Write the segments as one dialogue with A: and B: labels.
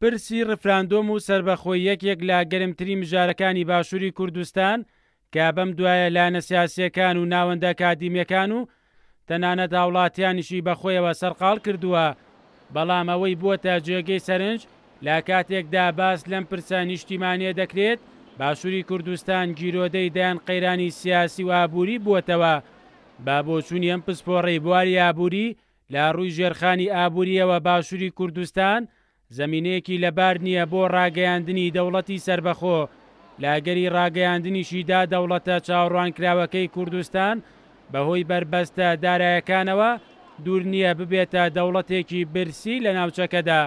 A: پرسی ڕیفراندۆم و سەربەخۆی یەکێک لە گەرمترین مژارەکانی باشوری کوردستان کە بەم دوایە لایەنە سیاسییەکان و ناوەندە ئەکادیمییەکان و تەنانەت هاوڵاتیانیشی بەخۆیەوە سەرقاڵ کردووە، بەڵام ئەوەی بووەتە جێگەی سەرنج لە کاتێکدا باس لەم پرسە نیشتیمانییە دەکرێت، باشوری کوردستان گیرۆدەی دەیان قەیرانی سیاسی و ئابووری بووەتەوە، بە بۆچوونی ئەم پسپۆڕەی بواری ئابووری، لە ڕووی ژێرخانی ئابوورییەوە باشووری کوردستان زەمینەیەکی لەبار نییە بۆ ڕاگەیاندنی دەوڵەتی سەربەخۆ، لە ئەگەری ڕاگەیاندنیشیدا دەوڵەتە چاوەڕوانکراوەکەی کوردستان بەهۆی بەربەستە دارایەکانەوە دوور نییە ببێتە دەوڵەتێکی برسی لە ناوچەکەدا.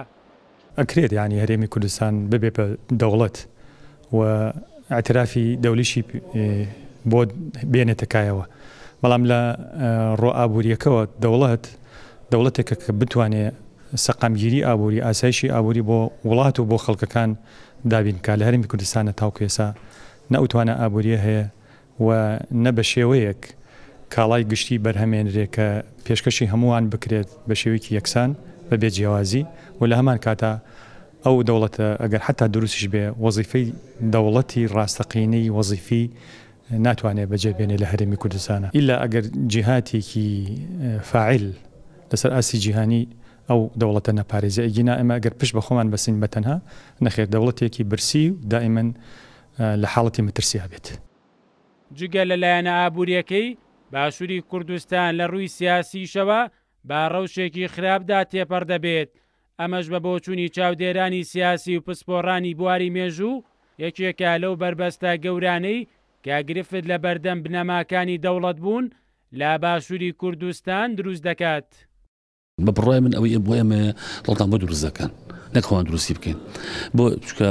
B: ئەکرێت یانی هەرێمی کوردستان ببێ بە دەوڵەت و ئیعترافی دەولیشی بۆ بێنێتە کایەوە بەڵام لە ڕۆ ئابووریەکەوە دەوڵەت دەوڵەتێکە کە بتوانێ سەقامگیری ئابووری ئاسایشی ئابووری بۆ وڵات و بۆ خەڵکەکان دابین کا لە هەرمی کوردستانە تاوکێسا نە ئەوتوانە ئابووریە هەیە و نە بە شێوەیەک کاڵای گشتی بەرهەمێنرێ کە پێشکەشی هەمووان بکرێت بە شێوەیەکی یەکسان بە بێ جیاوازی و لە هەمان کاتا ئەو دەوڵەتە ئەگەر حەتا دروستیش بێ وەزیفەی دەوڵەتی ڕاستەقینەی وەزیفی ناتوانێ بە جێ بێنێ لە هەرێمی کوردستانا ئیلا ئەگەر جیهاتێکی فاعیل لە سەر ئاستی جیهانی ئەو دەوڵەتە نەپارێزێ ئەگینا ئێمە ئەگەر پشت بە خۆمان بەستین بە تەنها نەخێر دەوڵەتێکی برسی و دائیمەن لە حاڵەتی مەترسیا بێت.
A: جگە لە لایەنە ئابوورییەکەی، باشووری کوردستان لە ڕووی سیاسیشەوە بە ڕەوشێکی خراپدا تێپەڕ دەبێت، ئەمەش بە بۆچوونی چاودێرانی سیاسی و پسپۆڕانی بواری مێژوو، یەکێکە لەو بەربەستە گەورانەی کە گرفت لە بەردەم بنەماکانی دەوڵەتبوون لە باشووری کوردستان دروست دەکات.
C: بە بڕای من ئەوەی بۆ ئێمە دڵتان بۆ دروست دەکەن نەک خۆمان دروستی بکەین بۆ چکە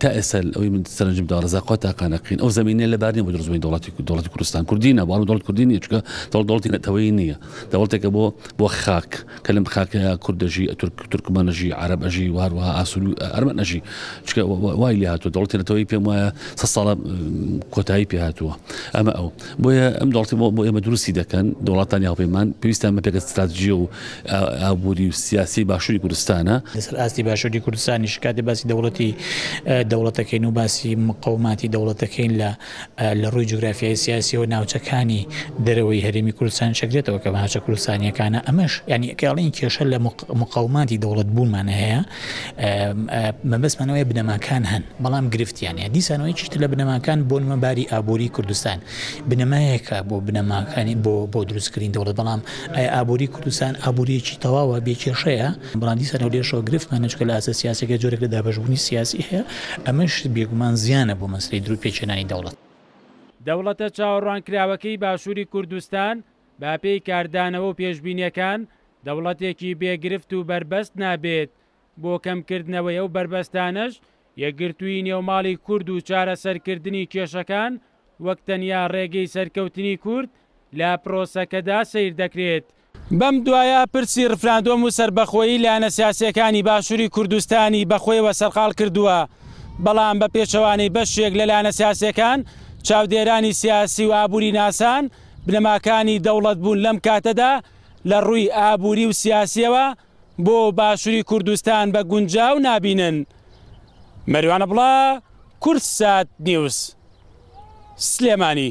C: تا ئێستا ئەوی من سەرنجم دا ڕزاقا تاقانەکەین ئەو زمینە لە بارنی بۆ دروستبووی دەڵاتی دەڵاتی کوردستان کوردینە باڵ دەڵت کوردی نیە چکە دەڵ دەڵتی نەتەوەی نییە دەوڵتێکە بۆ بۆ خاک کە لەم خاکە کوردەژی تورک تورکمانەژی عرب ئەژی وهروە ئاسول ئەرمە نەژی چکە وای لێ هاتو دەڵتی نەتەوەی پێم وایە سە ساڵە کۆتایی پێ هاتووە ئەمە ئەو بۆیە ئەم دەوڵەتی بۆ ئێمە دروستی دەکەن دەوڵاتانی هاوپەیمان پێویستیان بە پێگە ستراتژی و ئابووری و سیاسی باشووری کوردستانە
D: لەسەر ئاستی باشووری کوردستانیش کاتی باسی دەوڵەتی دەوڵەتەکەین و باسی مقەوماتی دەوڵەتەکەین لە لە ڕووی جوگرافیای سیاسیەوە ناوچەکانی دەرەوەی هەرێمی کوردستان شەکرێتەوە کە ماچە کوردستانیەکانە ئەمەش ینی کاڵین کێشە لە مقەوماتی دەوڵەت بوومانە هەیە مەبەستمان ئەوەیە بنەماکان هەن، بەڵام گرفتیان هەیە. دیسانەوە یەکێکی تر لە بنەماکان بۆ نموونە باری ئابووریی کوردستان بنەمایەکە بۆ بنەماکانی بۆ بۆ دروستکردنی دەوڵەت، بەڵام ئایا ئابووریی کوردستان ئابوورییەکی تەواوە بێکێشەیە؟ بەڵام دیسانەوە لێرەشەوە گرفتمانە چونکە لە ئاست سیاسییەکە جۆرێک لە دابەشبوونی سیاسی هەیە، ئەمەش بێگومان زیانە بۆ مەسەلەی دروست پێکهێنانی دەوڵەت.
A: دەوڵەتە چاوەڕوانکراوەکەی باشووری کوردستان بەپێی کاردانەوە و پێشبینییەکان دەوڵەتێکی بێ گرفت و بەربەست نابێت، بۆ کەمکردنەوەی ئەو بەربەستانەش یەکگرتوویی نێوماڵی کورد و چارەسەرکردنی کێشەکان وەک تەنیا ڕێگەی سەرکەوتنی کورد لە پرۆسەکەدا سەیر دەکرێت. بەم دوایە پرسی ڕفراندۆم و سەربەخۆیی لایەنە سیاسییەکانی باشووری کوردستانی بە خۆیەوە سەرقاڵ کردووە، بەڵام بە پێچەوانەی بەشێک لە لایەنە سیاسییەکان، چاودێرانی سیاسی و ئابووریناسان بنەماکانی دەوڵەت بوون لەم کاتەدا، لە ڕووی ئابووری و سیاسییەوە بۆ باشووری کوردستان بە گونجاو نابینن. مەریوان بڵا، کوردسات نیوز، سلێمانی.